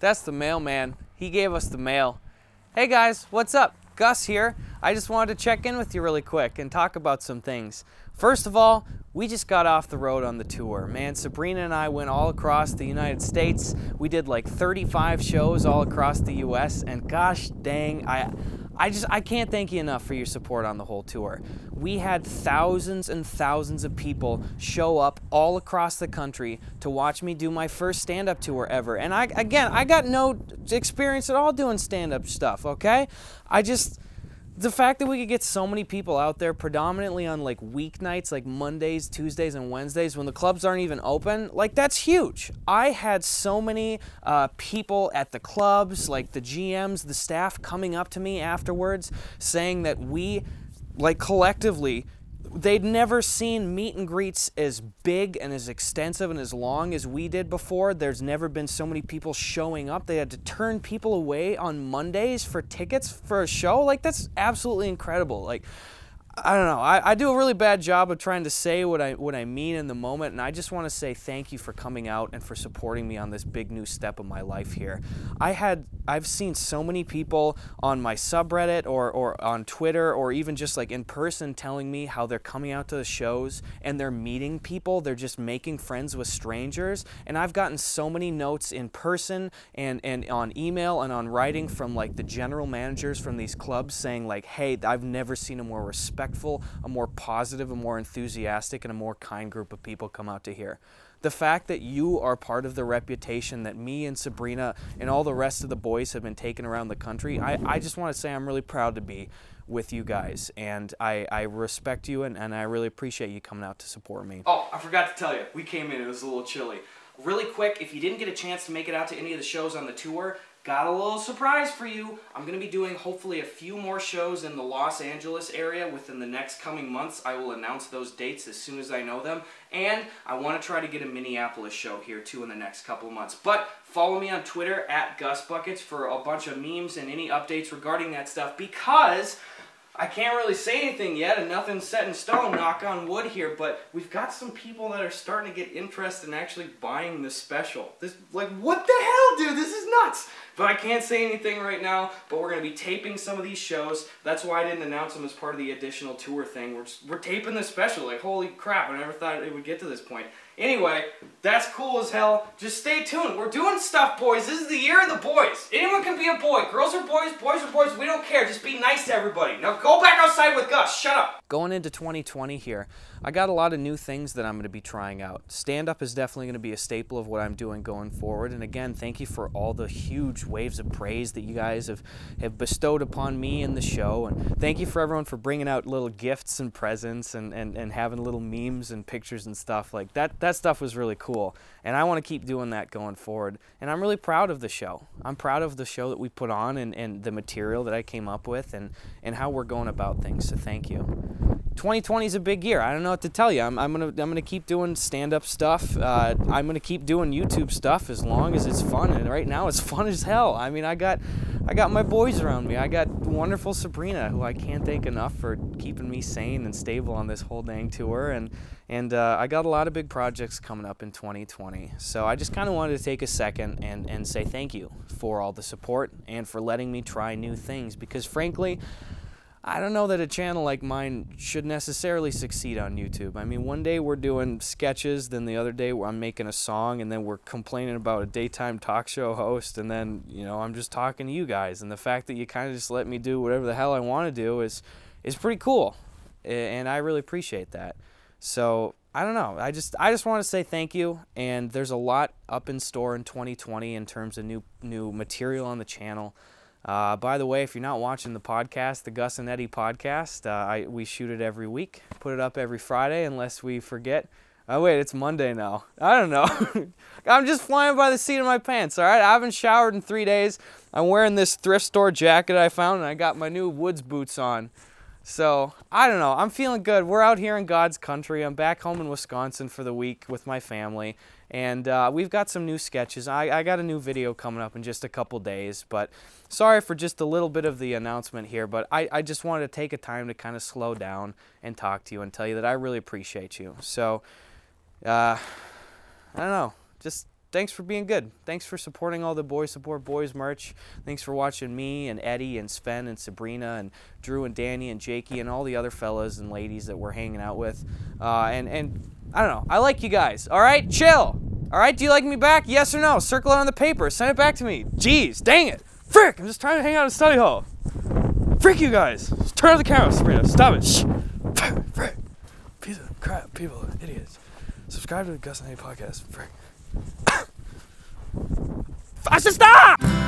That's the mailman. He gave us the mail. Hey guys, what's up? Gus here. I just wanted to check in with you really quick and talk about some things. First of all, we just got off the road on the tour. Man, Sabrina and I went all across the United States. We did like 35 shows all across the US and gosh dang, I I just I can't thank you enough for your support on the whole tour. We had thousands and thousands of people show up all across the country to watch me do my first stand-up tour ever. And I again, I got no experience at all doing stand-up stuff, okay? I just the fact that we could get so many people out there predominantly on like weeknights like mondays tuesdays and wednesdays when the clubs aren't even open like that's huge. I had so many uh, people at the clubs like the gms the staff coming up to me afterwards saying that we like collectively they'd never seen meet and greets as big and as extensive and as long as we did before. There's never been so many people showing up. They had to turn people away on Mondays for tickets for a show. Like that's absolutely incredible. Like I don't know. I, I do a really bad job of trying to say what I what I mean in the moment, and I just want to say thank you for coming out and for supporting me on this big new step of my life here. I had I've seen so many people on my subreddit or or on Twitter or even just like in person telling me how they're coming out to the shows and they're meeting people. They're just making friends with strangers, and I've gotten so many notes in person and and on email and on writing from like the general managers from these clubs saying like, "Hey, I've never seen a more respectful respectful, a more positive, a more enthusiastic, and a more kind group of people come out to hear. The fact that you are part of the reputation that me and Sabrina and all the rest of the boys have been taking around the country, I, I just want to say I'm really proud to be with you guys. And I, I respect you and, and I really appreciate you coming out to support me. Oh, I forgot to tell you, we came in, it was a little chilly. Really quick, if you didn't get a chance to make it out to any of the shows on the tour, Got a little surprise for you. I'm going to be doing hopefully a few more shows in the Los Angeles area within the next coming months. I will announce those dates as soon as I know them. And I want to try to get a Minneapolis show here too in the next couple months. But follow me on Twitter at Gus Buckets for a bunch of memes and any updates regarding that stuff because I can't really say anything yet, and nothing's set in stone, knock on wood here, but we've got some people that are starting to get interested in actually buying this special. This, like, what the hell, dude? This is nuts! But I can't say anything right now, but we're going to be taping some of these shows. That's why I didn't announce them as part of the additional tour thing. We're, just, we're taping this special. Like, holy crap, I never thought it would get to this point. Anyway, that's cool as hell. Just stay tuned. We're doing stuff, boys. This is the year of the boys. Anyone can be a boy. Girls are boys, boys are boys. We don't care. Just be nice to everybody. Now go back outside with Gus. Shut up. Going into 2020 here, I got a lot of new things that I'm going to be trying out. Stand up is definitely going to be a staple of what I'm doing going forward. And again, thank you for all the huge waves of praise that you guys have, have bestowed upon me and the show. And thank you for everyone for bringing out little gifts and presents and, and, and having little memes and pictures and stuff like that. That stuff was really cool. And I want to keep doing that going forward. And I'm really proud of the show. I'm proud of the show that we put on and, and the material that I came up with and, and how we're going about things. So thank you. 2020 is a big year. I don't know what to tell you. I'm, I'm gonna I'm gonna keep doing stand-up stuff. Uh, I'm gonna keep doing YouTube stuff as long as it's fun. And right now it's fun as hell. I mean, I got I got my boys around me. I got wonderful Sabrina, who I can't thank enough for keeping me sane and stable on this whole dang tour. And and uh, I got a lot of big projects coming up in 2020. So I just kind of wanted to take a second and, and say thank you for all the support and for letting me try new things. Because frankly, I don't know that a channel like mine should necessarily succeed on YouTube. I mean, one day we're doing sketches, then the other day I'm making a song, and then we're complaining about a daytime talk show host, and then, you know, I'm just talking to you guys. And the fact that you kind of just let me do whatever the hell I want to do is, is pretty cool. And I really appreciate that. So I don't know. I just I just want to say thank you. And there's a lot up in store in 2020 in terms of new new material on the channel. Uh, by the way, if you're not watching the podcast, the Gus and Eddy podcast, uh, I, we shoot it every week. Put it up every Friday unless we forget. Oh wait, it's Monday now. I don't know. I'm just flying by the seat of my pants. All right, I haven't showered in three days. I'm wearing this thrift store jacket I found, and I got my new woods boots on. So, I don't know. I'm feeling good. We're out here in God's country. I'm back home in Wisconsin for the week with my family. And uh, we've got some new sketches. I, I got a new video coming up in just a couple days. But sorry for just a little bit of the announcement here. But I, I just wanted to take a time to kind of slow down and talk to you and tell you that I really appreciate you. So, uh, I don't know. Just thanks for being good. Thanks for supporting all the Boys Support Boys merch. Thanks for watching me and Eddy and Sven and Sabrina and Drew and Danny and Jakey and all the other fellas and ladies that we're hanging out with. Uh, and, and I don't know. I like you guys. All right? Chill. All right? Do you like me back? Yes or no? Circle it on the paper. Send it back to me. Jeez, dang it. Frick, I'm just trying to hang out in study hall. Frick you guys. Just turn off the camera, Sabrina. Stop it. Shh. Frick. Piece of crap. People, idiots. Subscribe to the Gus and Eddy podcast. Frick. Should stop!